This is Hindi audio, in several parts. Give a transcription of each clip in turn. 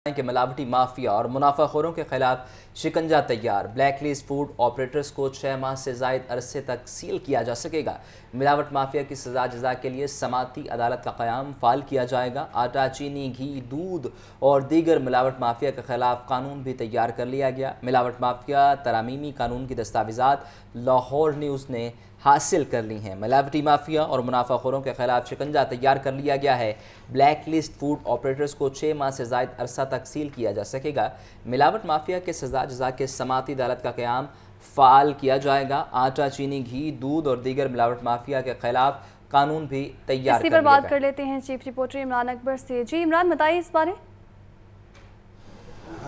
कि मिलावटी माफिया और मुनाफाखोरों के खिलाफ शिकंजा तैयार। ब्लैक लिस्ट फ़ूड ऑपरेटर्स को छः माह से जायद अरसे तक सील किया जा सकेगा। मिलावट माफिया की सजा जजा के लिए समाती अदालत का क्याम फाल किया जाएगा। आटा, चीनी, घी, दूध और दीगर मिलावट माफिया के खिलाफ कानून भी तैयार कर लिया गया। मिलावट माफिया, तरामीमी कानून की दस्तावेजा लाहौर न्यूज़ ने हासिल कर ली हैं। मिलावटी माफिया और मुनाफाखोरों के खिलाफ शिकंजा तैयार कर लिया गया है। ब्लैक लिस्ट फ़ूड ऑपरेटर्स को छः माह से जायद अरसा तक सील किया जा सकेगा। मिलावट माफिया के सजा जजा के समाती अदालत का क्याम फ़ाल किया जाएगा। आटा चीनी घी दूध और दीगर मिलावट माफिया के खिलाफ कानून भी तैयार इसी पर बात कर लेते हैं चीफ रिपोर्टर इमरान अकबर से। जी इमरान बताइए इस बारे।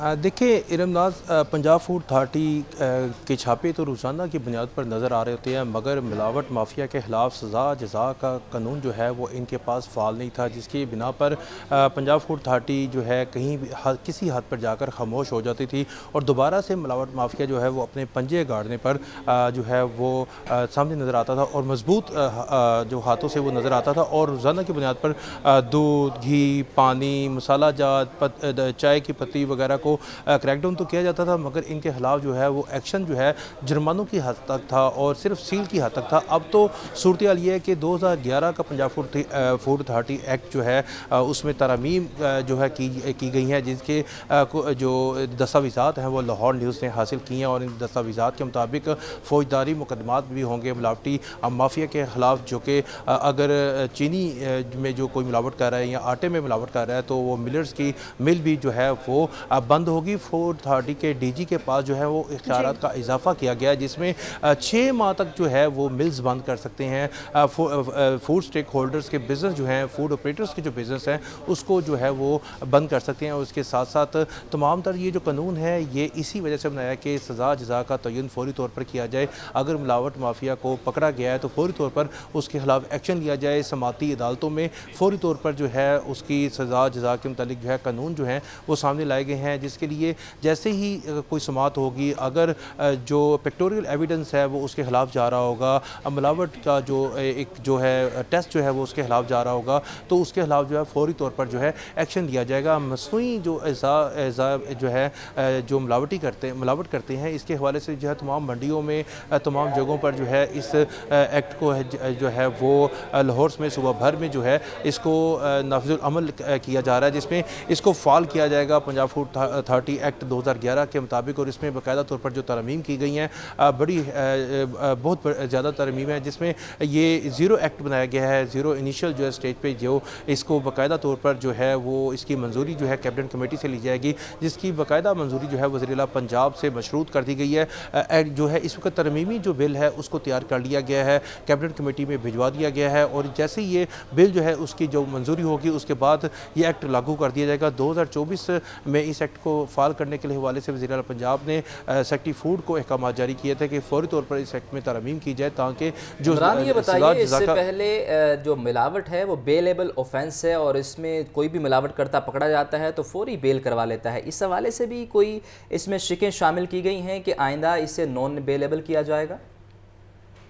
देखिए इरमनाज पंजाब फ़ूड अथार्टी के छापे तो रोज़ाना की बुनियाद पर नज़र आ रहे होते हैं, मगर मिलावट माफिया के ख़िलाफ़ सज़ा, जजा का कानून जो है वो इनके पास फाल नहीं था, जिसकी बिना पर पंजाब फ़ूड अथार्टी जो है कहीं भी किसी हद पर जाकर खामोश हो जाती थी और दोबारा से मिलावट माफिया जो है वो अपने पंजे गाड़ने पर जो है वो सामने नज़र आता था और मज़बूत जो हाथों से वो नज़र आता था और रोज़ाना की बुनियाद पर दूध, घी, पानी, मसाला जात चाय की पत्ती वगैरह को क्रैकडाउन तो किया जाता था, मगर इनके खिलाफ जो है, वो एक्शन जो है, जुर्मानों की हद तक था और सिर्फ़ सील की हद तक था। अब तो सूरत ये है कि 2011 का Punjab food food authority act जो है उसमें तरमीम जो है, की की गई हैं जिसके जो दस्तावेज़ात हैं, वो लाहौर न्यूज़ ने हासिल किए हैं और इन दस्तावेज़ात के मुताबिक फ़ौजदारी मुकदमात भी होंगे मिलावटी माफिया के ख़िलाफ़, जो कि अगर चीनी में जो कोई मिलावट कर रहा है या आटे में मिलावट कर रहा है तो वो मिलर्स की, मिल भी जो है, वो बंद होगी। फ़ूड अथॉरिटी के डीजी के पास जो है वो इख्तियार का इजाफा किया गया जिसमें छः माह तक जो है वो मिल्स बंद कर सकते हैं। फ़ूड स्टेक होल्डर्स के बिज़नेस जो हैं फ़ूड ऑपरेटर्स के जो बिज़नेस हैं उसको जो है वो बंद कर सकते हैं। और उसके साथ साथ तमाम तर ये जो कानून है ये इसी वजह से बनाया कि सज़ा जजा का तयन फौरी तौर पर किया जाए। अगर मिलावट माफिया को पकड़ा गया है तो फौरी तौर पर उसके खिलाफ एक्शन लिया जाए। समाती अदालतों में फौरी तौर पर जो है उसकी सज़ा जजा के मतलब जो है कानून जो है वो सामने लाए गए हैं जिसके लिए जैसे ही कोई समात होगी, अगर जो पिक्टोरियल एविडेंस है वो उसके ख़िलाफ़ जा रहा होगा मिलावट का जो एक जो है टेस्ट जो है वो उसके ख़िलाफ़ जा रहा होगा तो उसके खिलाफ जो है फौरी तौर पर जो है एक्शन लिया जाएगा। मसनू जो एज़ा जो है जो मिलावटी करते हैं मिलावट करते हैं, इसके हवाले से जो है तमाम मंडियों में तमाम जगहों पर जो है इस एक्ट को जो है वो लाहौर में सुबह भर में जो है इसको नाफिजुल किया जा रहा है, जिसमें इसको फॉल किया जाएगा, पंजाब फ़ूड अथॉरिटी एक्ट 2011 के मुताबिक और इसमें बाकायदा तौर पर जो तरमीम की गई हैं बड़ी बहुत ज़्यादा तरमीम है, जिसमें ये ज़ीरो एक्ट बनाया गया है, ज़ीरो इनिशियल जो है स्टेज पर जो इसको बाकायदा तौर पर जो है वो इसकी मंजूरी जो है कैबिनेट कमेटी से ली जाएगी, जिसकी बाकायदा मंजूरी जो है वजी पंजाब से मशरूत कर दी गई है। जो है इस वक्त तरमीमी जो बिल है उसको तैयार कर लिया गया है, कैबिनेट कमेटी में भिजवा दिया गया है और जैसे ही ये बिल जो है उसकी जो मंजूरी होगी, उसके बाद ये एक्ट लागू कर दिया जाएगा। 2024 में इस एक्ट को फाल करने के हवाले से वजी पंजाब ने सेक्टी फ़ूड को अहकाम जारी किए थे कि फौरी तौर पर इस एक्ट में तरमीम की जाए ताकि जो ये बताइए इससे पहले जो मिलावट है वो बेलेबल ऑफेंस है और इसमें कोई भी मिलावट करता पकड़ा जाता है तो फौरी बेल करवा लेता है। इस हवाले से भी कोई इसमें शिकें शामिल की गई हैं कि आइंदा इसे नॉन बेलेबल किया जाएगा?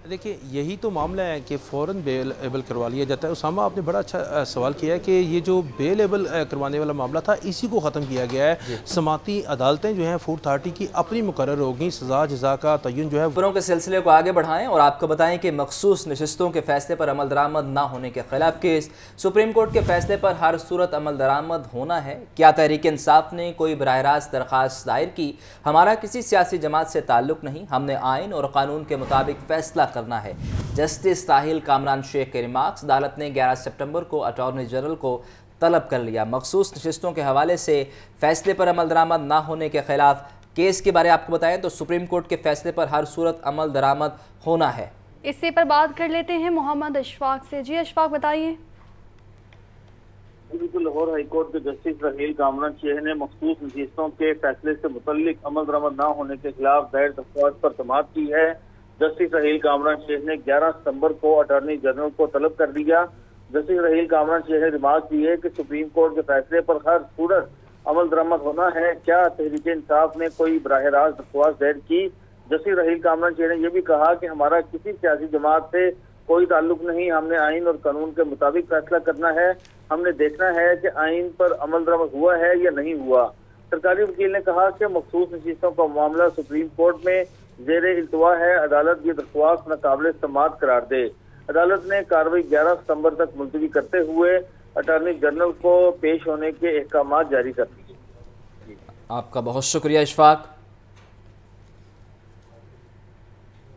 देखिए यही तो मामला है कि फ़ौर बेल एबल करवा लिया जाता है। उसामा आपने बड़ा अच्छा सवाल किया है कि ये जो बेल एबल करवाने वाला मामला था इसी को ख़त्म किया गया है। समाती अदालतें जो हैं फ़ूड अथार्टी की अपनी मुकर होगी। सजा जजा का तयन जो है खबरों के सिलसिले को आगे बढ़ाएँ और आपको बताएँ कि मखसूस नशस्तों के फैसले पर अमल दरामद ना होने के खिलाफ केस। सुप्रीम कोर्ट के फैसले पर हर सूरत अमल दरामद होना है। क्या तहरीक इंसाफ ने कोई बरह रास्त दरख्वास्त दायर की? हमारा किसी सियासी जमात से ताल्लुक़ नहीं। हमने आइन और कानून के मुताबिक फैसला करना है। जस्टिस साहिल कामरान शेख के रिमार्क्स अदालत ने 11 सितंबर को अटॉर्नी जनरल को तलब कर लिया। मखसूस नशस्तों के हवाले से फैसले पर अमल दरामद ना होने के खिलाफ केस के बारे आपको बताएँ तो सुप्रीम कोर्ट के फैसले पर हर सूरत अमल दरामद होना है। इससे पर बात कर लेते हैं मोहम्मद अशफाक से। जी अशफाक बताइए। बिल्कुल लाहौर हाईकोर्ट के जस्टिस रहील कामरान शेख ने मखसूस नशस्तों के फैसले से मुतलिक अमल दरामद न होने के खिलाफ दायर दरख्वास्त पर समाप्त की है। जस्टिस रहील कामरान शेख ने 11 सितंबर को अटॉर्नी जनरल को तलब कर दिया जस्टिस रहील कामरान शेख ने रिमार्क दी है कि सुप्रीम कोर्ट के फैसले पर हर सूरत अमल दरामद होना है। क्या तहरीक इंसाफ ने कोई बराह रास्त दरख्वास्त दायर की? जस्टिस रहील कामरान शेख ने यह भी कहा कि हमारा किसी सियासी जमात से कोई ताल्लुक नहीं। हमने आइन और कानून के मुताबिक फैसला करना है। हमने देखना है कि आइन पर अमल दरामद हुआ है या नहीं हुआ। सरकारी वकील ने कहा कि मखसूस नशीतों का मामला सुप्रीम कोर्ट में जेर इल्तवा है, अदालत ये दरख्वास्त नाकबिल समात करार दे। अदालत ने कार्रवाई ग्यारह सितंबर तक मुलतवी करते हुए अटॉर्नी जनरल को पेश होने के अहकाम जारी कर दिए। आपका बहुत शुक्रिया इशफाक।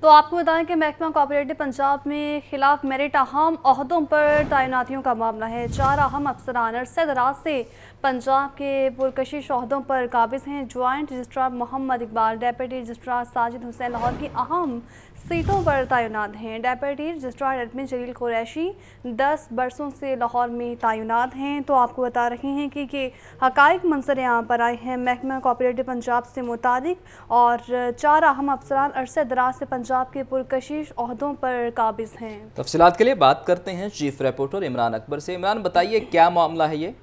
तो आपको बताएँ कि महकमा कोऑपरेटिव पंजाब में खिलाफ मेरिट अहम अहदों पर तैनातियों का मामला है। चार अहम अफसरान अरसे दराज से पंजाब के पुरकशिश अहदों पर काबिज हैं। Joint registrar Mohammad Iqbal, deputy registrar Sajid Hussain Lahore की अहम सीटों पर तैनात हैं। Deputy registrar admin Jalil Qureshi दस बरसों से लाहौर में तैनात हैं। तो आपको बता रहे हैं कि ये हकाइक मंजर यहाँ पर आए हैं। महकमा कोऑपरेटिव पंजाब से मुताबिक और चार अहम अफसरान अरसे दराज से पंजाब के पुरकशिश अहदों पर काबिज हैं। तफसीत के लिए बात करते हैं चीफ रिपोर्टर इमरान अकबर से। इमरान बताइए क्या मामला है ये?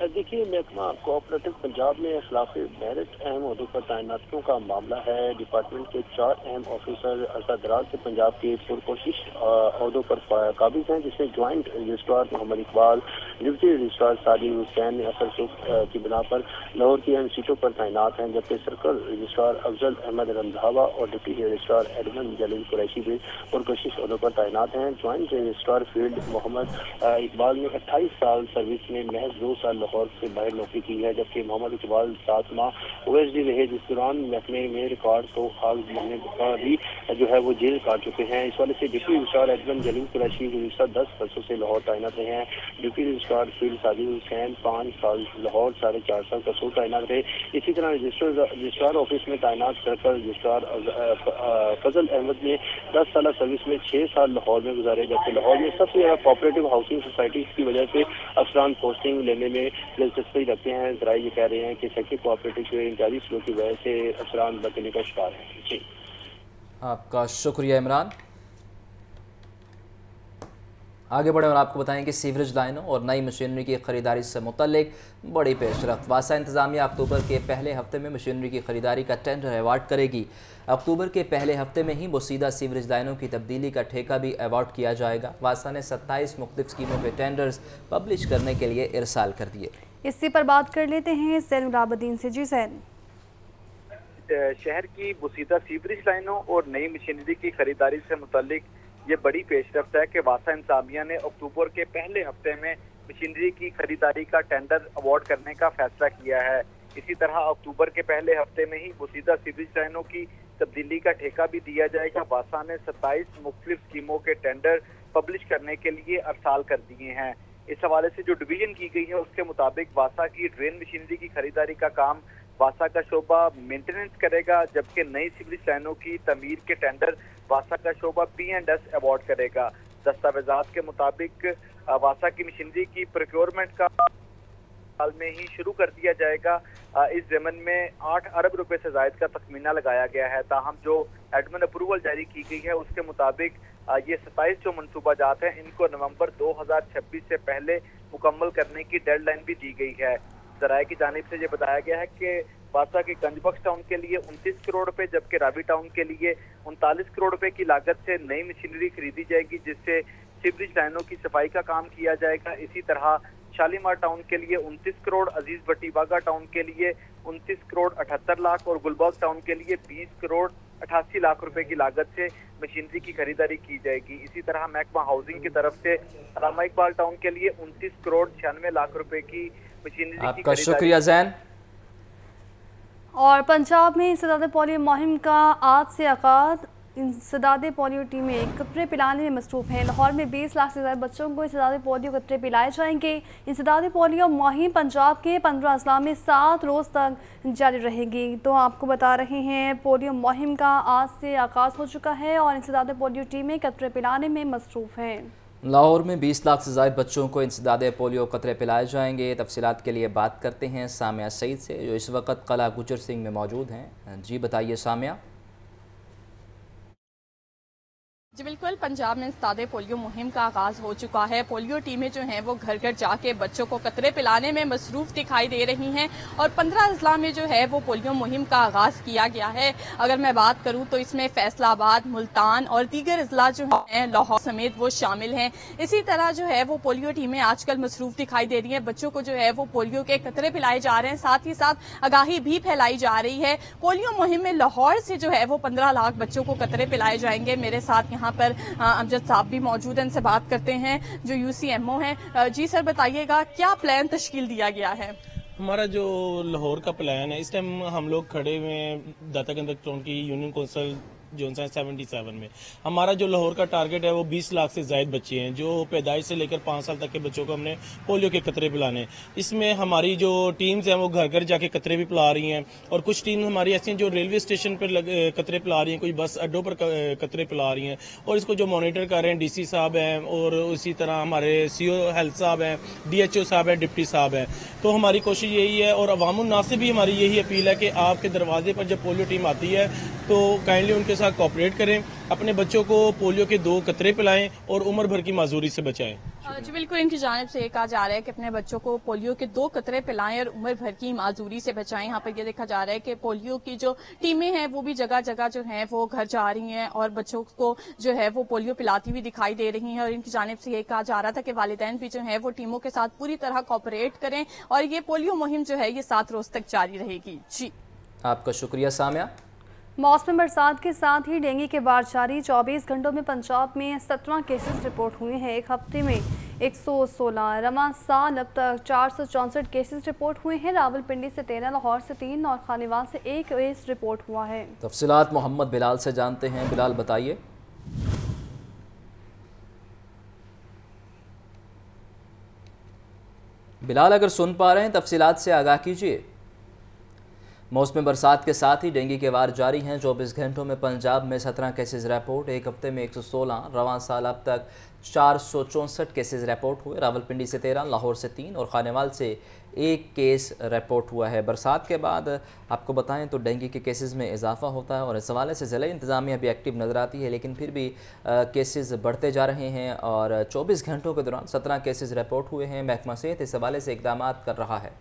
देखिए महकमा कोऑपरेटिव पंजाब में खिलाफ मेरिट अहम अहदों पर तैनातियों का मामला है। डिपार्टमेंट के चार अहम ऑफिसर अरसा से पंजाब के पुरकोशिश अहदों पर काबिज हैं जिसमें joint registrar Mohammad Iqbal deputy registrar Sajid Hussain ने असल सुख की बिना पर लाहौर की अहम सीटों पर तैनात हैं, जबकि सर्कल रजिस्ट्रार अफजल अहमद रंधावा और deputy registrar admin Jalil Qureshi भी पुरकोशिश अहदों पर तैनात हैं। Joint registrar field Mohammad Iqbal ने अट्ठाईस साल सर्विस में महज दो साल लाहौर से बाहर नौकरी की है, जबकि मोहम्मद इकबाल सात माह ओ रहे, जिस दौरान महकमे में रिकॉर्ड को हाल महीने का भी, जो है, वो जेल काट चुके हैं। इस वाले से deputy registrar admin Jalil Qureshi गुजशत दस वर्षों से लाहौर तैनात रहे हैं। Deputy registrar field Sajid Hussain पाँच साल, लाहौर, साढ़े चार साल कसूर तैनात रहे इसी तरह रजिस्टर रजिस्ट्रार ऑफ़िस में तैनात सर्कल रजिस्ट्रार फजल अहमद ने दस साल सर्विस में छः साल लाहौर में गुजारे, जबकि लाहौर में सबसे ज़्यादा कॉपरेटिव हाउसिंग सोसाइटी की वजह से अफसरान पोस्टिंग लेने में दिलचस्पी रखते हैं। जरा ये कह रहे हैं कि सेक्टर कोऑपरेटिव के इंतजारी स्लो की वजह से अफसरान बचने का शिकार है। जी। आपका शुक्रिया, इमरान। आगे बढ़े और आपको बताएँ कि सीवरेज लाइनों और नई मशीनरी की खरीदारी से मुतलिक बड़ी पेशरफ। वासा इंतजामिया अक्टूबर के पहले हफ़्ते में मशीनरी की खरीदारी का टेंडर अवार्ड करेगी। अक्टूबर के पहले हफ़्ते में ही बोसीदा सीवरेज लाइनों की तब्दीली का ठेका भी अवार्ड किया जाएगा। वासा ने सत्ताईस मुख्त स्कीमों के टेंडर्स पब्लिश करने के लिए इरसाल कर दिए। इसी पर बात कर लेते हैं सैन गुलाबुद्दीन से। जी सैन। शहर की बुसीदा सीवरेज लाइनों और नई मशीनरी की खरीदारी से मुतलिक ये बड़ी पेशरफ है कि वासा इंसामिया ने अक्टूबर के पहले हफ़्ते में मशीनरी की खरीदारी का टेंडर अवार्ड करने का फैसला किया है। इसी तरह अक्टूबर के पहले हफ़्ते में ही बुसीदा सीवरेज लाइनों की तब्दीली का ठेका भी दिया जाएगा। वासा ने सत्ताईस मुख्तलिफ़ स्कीमों के टेंडर पब्लिश करने के लिए अरसाल कर दिए हैं। इस हवाले से जो डिवीज़न की गई है, उसके मुताबिक वासा की ड्रेन मशीनरी की खरीदारी का काम वासा का शोबा मेंटेनेंस करेगा, जबकि नई सिविल लाइनों की तमीर के टेंडर वासा का शोबा पी एंड एस अवार्ड करेगा। दस्तावेजात के मुताबिक वासा की मशीनरी की प्रोक्योरमेंट का साल में ही शुरू कर दिया जाएगा। इस जमन में आठ अरब रुपए से जायद का तखमीना लगाया गया है। ताहम जो एडमिन अप्रूवल जारी की गई है, उसके मुताबिक ये सताइस जो मनसूबा जात हैं, इनको नवंबर 2026 से पहले मुकम्मल करने की डेडलाइन भी दी गई है। जराये की जानब से ये बताया गया है कि बादशाह के गंजबख्श टाउन के लिए उनतीस करोड़ रुपए जबकि राबी टाउन के लिए उनतालीस करोड़ रुपए की लागत से नई मशीनरी खरीदी जाएगी जिससे सीवरेज लाइनों की सफ़ाई का काम किया जाएगा। इसी तरह शालीमार टाउन के लिए उनतीस करोड़ अज़ीज़ भट्टी बागा टाउन के लिए उनतीस करोड़ अठहत्तर लाख और गुलबर्ग टाउन के लिए बीस करोड़ अठासी लाख रुपए की लागत से मशीनरी की खरीदारी की जाएगी। इसी तरह महकमा हाउसिंग की तरफ़ से रामा इकबाल टाउन के लिए उनतीस करोड़ छियानवे लाख रुपए की मशीनरी आपका शुक्रिया जैन। और पंजाब में इंसदाद पोलियो मुहिम का आज से आगाज़। इंसदाद पोलियो टीमें कतरे पिलाने में मसरूफ़ हैं। लाहौर में 20 लाख से ज़्यादा बच्चों को इंसदाद पोलियो कतरे पिलाए जाएँगे। इंसदाद पोलियो मुहिम पंजाब के पंद्रह अजला में सात रोज़ तक जारी रहेगी। तो आपको बता रहे हैं, पोलियो मुहिम का आज से आगाज़ हो चुका है और इंसदाद पोलियो टीमें कतरे पिलाने में मसरूफ़ हैं। लाहौर में 20 लाख से ज़्यादा बच्चों को इंसदाद पोलियो कतरे पिलाए जाएँगे। तफसीत के लिए बात करते हैं सामिया सईद से, जो इस वक्त कला गुजर सिंह में मौजूद हैं। जी बताइए सामिया। जी बिल्कुल, पंजाब में इस्ताद पोलियो मुहिम का आगाज़ हो चुका है। पोलियो टीमें जो हैं, वो घर घर जाके बच्चों को कतरे पिलाने में मसरूफ दिखाई दे रही हैं और पंद्रह अजला में जो है, वो पोलियो मुहिम का आगाज़ किया गया है। अगर मैं बात करूँ तो इसमें फैसलाबाद, मुल्तान और दीगर अजला जो हैं, लाहौर समेत वो शामिल हैं। इसी तरह जो है, वो पोलियो टीमें आजकल मसरूफ दिखाई दे रही हैं। बच्चों को जो है, वो पोलियो के कतरे पिलाए जा रहे हैं। साथ ही साथ आगाही भी फैलाई जा रही है। पोलियो मुहिम में लाहौर से जो है, वो पंद्रह लाख बच्चों को कतरे पिलाए जाएँगे। मेरे साथ यहाँ पर अमजद साहब भी मौजूद है, इनसे बात करते हैं, जो यू सी एम ओ हैं। जी सर, बताइएगा, क्या प्लान तश्कील दिया गया है? हमारा जो लाहौर का प्लान है, इस टाइम हम लोग खड़े हुए हैं दाता टाउन की यूनियन काउंसिल जो सेवेंटी सेवन में। हमारा जो लाहौर का टारगेट है वो बीस लाख से जायद बच्चे हैं, जो पैदाइश से लेकर पाँच साल तक के बच्चों को हमने पोलियो के कतरे पिलाने। इसमें हमारी जो टीम्स हैं वो घर घर जाके कतरे भी पिला रही हैं और कुछ टीम हमारी ऐसी हैं जो रेलवे स्टेशन पर कतरे पिला रही हैं, कोई बस अड्डों पर कतरे पिला रही हैं और इसको जो मॉनिटर कर रहे हैं डी साहब हैं और उसी तरह हमारे सी हेल्थ साहब हैं डी साहब हैं, डिप्टी साहब हैं। तो हमारी कोशिश यही है और अवामुन्ना से भी हमारी यही अपील है कि आपके दरवाजे पर जब पोलियो टीम आती है तो काइंडली उनके साथ कॉपरेट करें अपने बच्चों को पोलियो के दो कतरे पिलाएँ और उम्र भर की माजूरी से बचाएँ। जी बिल्कुल इनकी जानब से कहा जा रहा है कि अपने बच्चों को पोलियो के दो कतरे पिलाएँ और उम्र भर की माजूरी से बचाएँ। यहाँ पर ये देखा जा रहा है कि पोलियो की जो टीमें हैं वो भी जगह जगह जो हैं वो घर जा रही हैं और बच्चों को जो है वो पोलियो पिलाती हुई दिखाई दे रही हैं और इनकी जानब से ये कहा जा रहा था कि वालदेन भी जो है वो टीमों के साथ पूरी तरह कॉपरेट करें और ये पोलियो मुहिम जो है ये सात रोज तक जारी रहेगी। जी। आपका शुक्रिया साम्या। मौसम बरसात के साथ ही डेंगू के बाढ़ जारी। 24 घंटों में पंजाब में 17 केसेस रिपोर्ट हुए हैं। एक हफ़्ते में 116 रमा साल, अब तक चार केसेस रिपोर्ट हुए हैं। रावलपिंडी से तेरह, लाहौर से तीन और खानेवाल से एक केस रिपोर्ट हुआ है। तफसीत मोहम्मद बिलाल से जानते हैं। बिलाल, बताइए। बिलाल, अगर सुन पा रहे हैं तफसीत से आगाह कीजिए। मौसम बरसात के साथ ही डेंगू के वार जारी हैं। चौबीस घंटों में पंजाब में सत्रह केसेज रिपोर्ट एक हफ़्ते में एक सौ सोलह, रवान साल अब तक चार सौ चौंसठ केसेज रिपोर्ट हुए। रावलपिंडी से तेरह, लाहौर से तीन और खानेवाल से एक केस रिपोर्ट हुआ है। बरसात के बाद आपको बताएँ तो डेंगू के केसेस में इजाफा होता है और इस हवाले से ज़िले इंतज़ामिया भी एक्टिव नज़र आती है, लेकिन फिर भी केसेस बढ़ते जा रहे हैं और 24 घंटों के दौरान 17 केसेस रिपोर्ट हुए हैं। महकमा सेहत इस हवाले से इकदाम कर रहा है।